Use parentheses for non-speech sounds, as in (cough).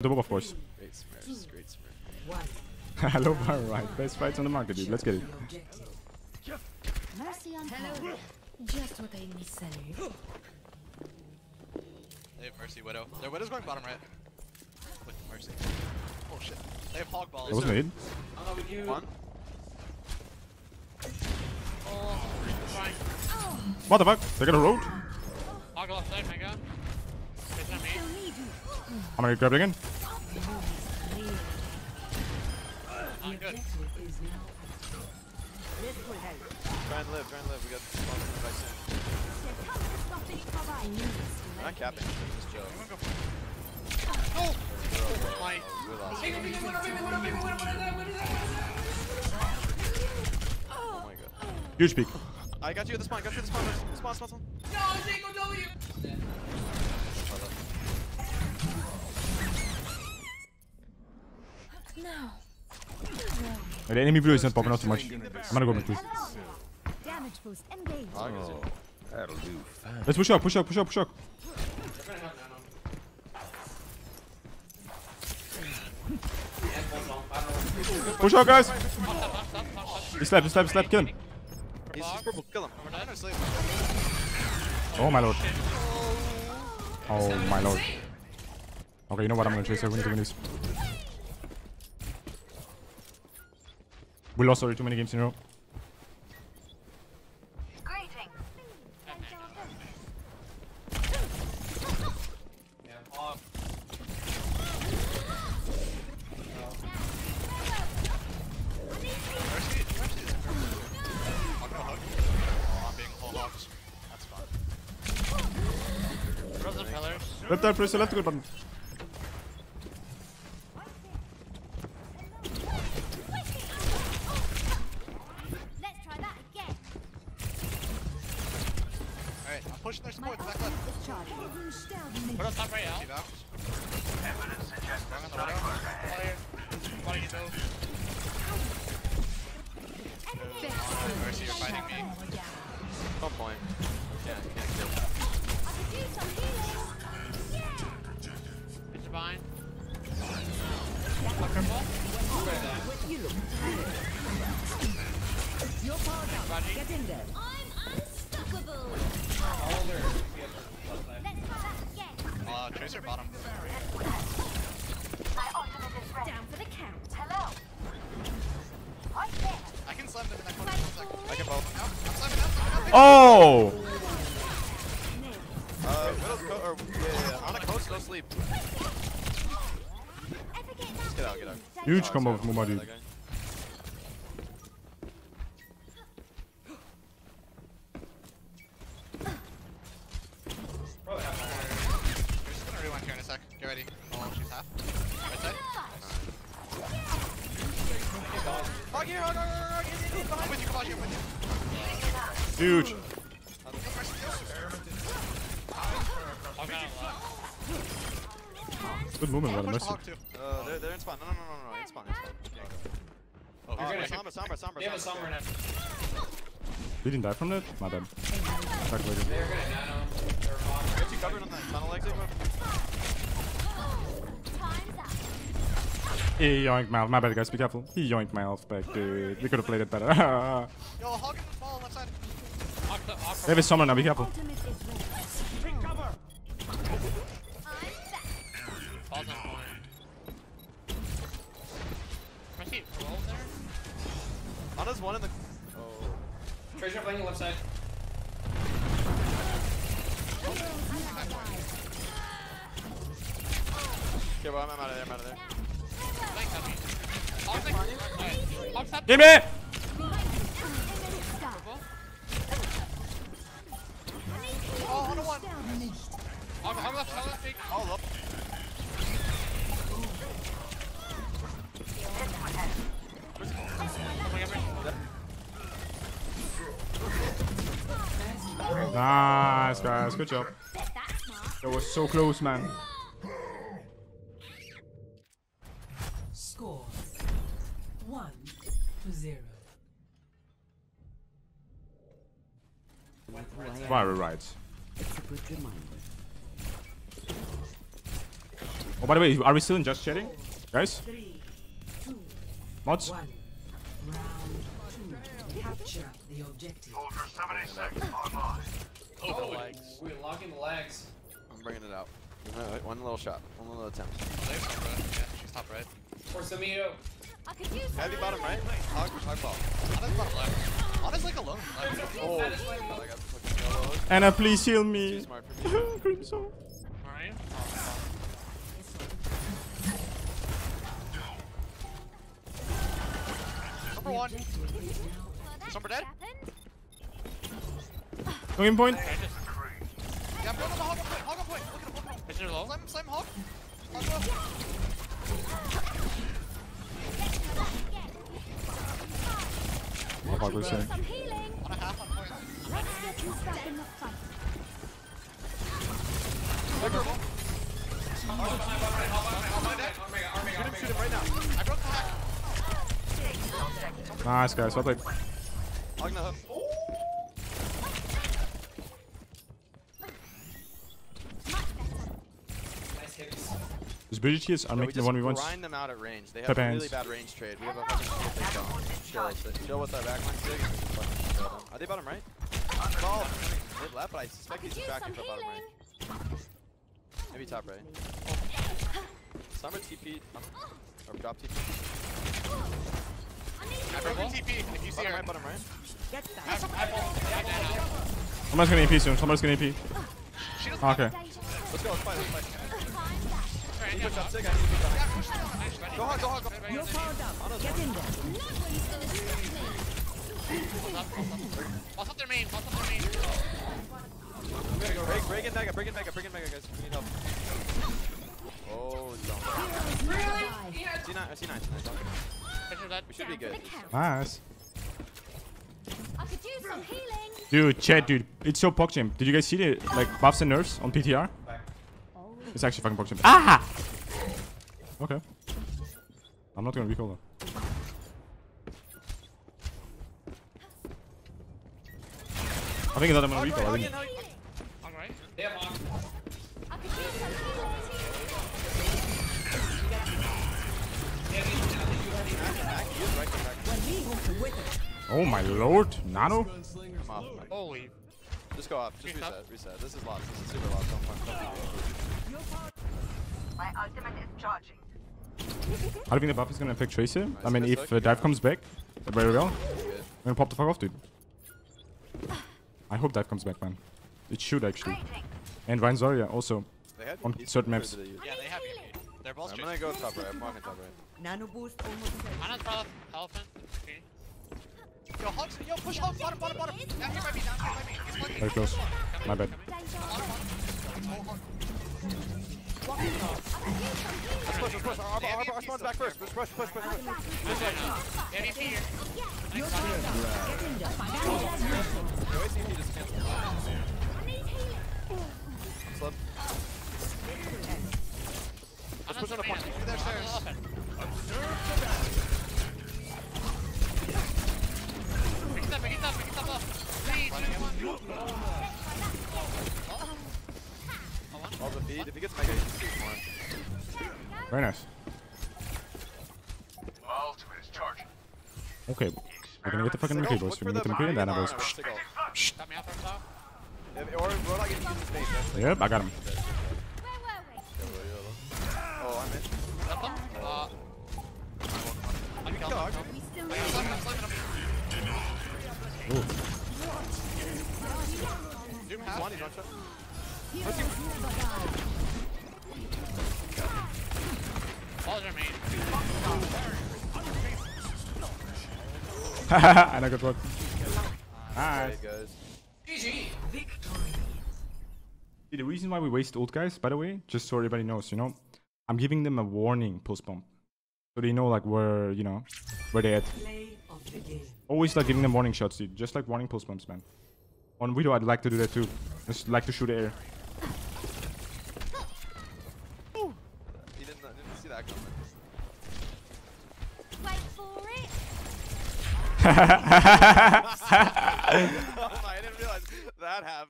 The Bob, of course. Great Smurfs, great Smurf. (laughs) Hello, right. Best fights on the market, dude. Let's get it. Mercy on Hello. Just what I necessary. They have Mercy Widow. Their Widow's going bottom right. With Mercy. Oh shit. They have Hog Balls. That was mid. One. Oh, fine. What the fuck? They got a road. I'll left side, Mega. It's not me. I'm gonna grab it again. I'm good. Try and live, try and live. We got spawns in the right soon. We're not capping. Just chill. Oh! My. Oh my god. Huge peek. I got you at the spawn, got you at the spawn. Spawn, spawn, spawn. No. The enemy blue is not popping out too much. I'm gonna go mid engaged. Oh. That'll do. Let's push up, push up, push up, push up. Push up, guys. He slapped, he slapped, he slapped. Kill him. He's, purple, kill him. Oh my lord. Oh my lord. Okay, you know what? I'm gonna chase her. We need to win this. We lost already too many games in a row. Mercy, Mercy is I'll go hook. Oh, I'm being whole hogs. That's fun. Frozen pillars. Left down, press the left good button. Pushing their support. Back left. Is. Put on top right out. Keep out. Going on the Widow. Fire. Fire you both. Mercy, you're fighting me. One point. Can't, can't kill. It's fine. I'll cripple. Buddy. I'm again. Uh, Tracer bottom. Down for the count. Hello. I can slam them in that corner in one second. I can both. No, I'm slamming up. Oh! Uh, Widow's co- or, yeah, yeah, yeah. On a coast, go sleep. Just get out, get out. Huge Oh, combo sorry, with Muma, that dude. Huge. I'll go left. Good movement, I'm well, gonna push the Messi. hog too. Uh, they're, they're in spawn. No, no, no, no, no, in spawn, in spawn. Oh, Oh, he's Sombra, Sombra, Sombra, They have a Sombra. summer now. He didn't die from that? My bad. Back later. They're gonna nano. They're hot. Got you covered on that tunnel exit. He yoinked my health. My bad, guys. Be careful. He yoinked my health back, dude. We could have played it better. (laughs) Yo, hog in the fall left side. I'll have a summer now. Be careful. Ultimate is ready. I'm back. Falls on point. Mercy, roll there. Ana's one in the. Oh. Tracer playing left side. Okay, well, I'm, I'm out of there, I'm out of there. Thanks, Happy. Hog's like. Alright. Hog's up. Give me! Hog, hog left, hog left, big. All up. Coming up here. Nice, guys. Good job. That was so close, man. Score one to zero. Viral right. It's a good reminder. Oh, by the way, are we still in just chatting? Guys? Three, two, Mods? one. Round two. Capture the objective. Oh, legs. We're locking the legs. I'm bringing it out. No, one little shot. One little attempt. There's top right. Yeah, she's top right. Or Samio. I Heavy bottom right. Hog, hog ball. Honest bottom left. Honest like alone. Left. Oh, I got fucking yellow. Ana, please heal Too me. smart for me. (laughs) Crimson. Number one. Sombra dead? Going point. Okay, just. Yeah, bro, no, no, hog on point, hog on point. Look at him, look at him. Is there low? Slam slam hog. Hog low. What was saying? Healing. On a half on point. Let's get you stuck in the fight. Nice, guys. Well played. Hog no hook. Nice hits. These British kids are Yeah, making the 1v1s. grind them out at range. They have Pep a really bad range trade. We have a they don't. Chill, sit- chill with our backline sig and just fucking kill them. Are they bottom right? Ball. Mid left, but I I suspect he's tracking for bottom right. Maybe top right. Summer TP. Or oh, drop TP. I need I healing. broke TP if you see Bottom her. right, bottom right. I, I pulled. Yeah, Dan out. Somebody's gonna AP soon. Somebody's gonna AP. She doesn't Okay. Danger. Let's go, let's fight, let's fight. Find that. Right, He yeah, pushed up hog. sig, I need to be behind. Nice, ready. Go hard, go hard, go Everybody else in. Get in there. Nobody's gonna stop me. Pulse up, pulse up. Pulse up their main, pulse up their main. Break, break in mega, break in mega, break in mega, guys. We need help. Oh, don't. C9, uh, C9, C9. Don't. Picture that. We should be good. the count. Nice. I could use some healing. Dude, chat, dude. It's so PogChamp. Did you guys see the like buffs and nerfs on PTR? It's actually fucking PogChamp. Ah! Okay. I'm not gonna recall though. I think that I'm gonna Hog recall. right, I hog think. in, Oh my lord, Nano. Come off, Mike. Holy. Just go up. Just Okay, reset. Reset. This is lost. This is super lost. Don't fuck. Don't fuck. My ultimate is charging. I don't think the buff is gonna affect Tracer. I mean, Nice, if nice uh, hook. dive comes back, very well. I'm gonna pop the fuck off, dude. I hope dive comes back, man. It should actually. And Vine Zarya also. On certain maps. did they use- Yeah, they have you. They're both I'm gonna go top right. I'm walking top right. Nano boost almost ready. Ana's probably elephant. Okay. Yo, hog, yo, push hog, bottom, bottom, bottom. Down here by me, down here by me. He's flanking. Very close. My bad. Let's push, let's push. Our, our, our, our spawn's back first. Let's Push, push, push, push, push. This way now. Yeah, VP here. Nice shot. All the feed. If he gets mega, he just shoots more. Very nice. Okay. We're gonna get the fucking Sickle, boys. We're gonna get the McCree and then I behind boys. armor, Sickle. Got me out from top. If- Or Roadhog can use his face. That's the- Yep, I got him. Where were we? Oh, I'm in. Left them. Uh. I can Go, kill hog. them. We still I'm need slamming, I'm slamming him. Ooh. Doom half. One, he's one shot. Are main. and one. See, the reason why we waste ult guys, by the way, just so everybody knows, you know, I'm giving them a warning pulse bomb. So they know like where, you know, where they at. The. Always like giving them warning shots, dude. Just like warning pulse bombs, man. On Widow, I'd like to do that too. Just like to shoot air. He didn't, didn't see that coming. Wait for it. (laughs) (laughs) Oh, I didn't realize that happened.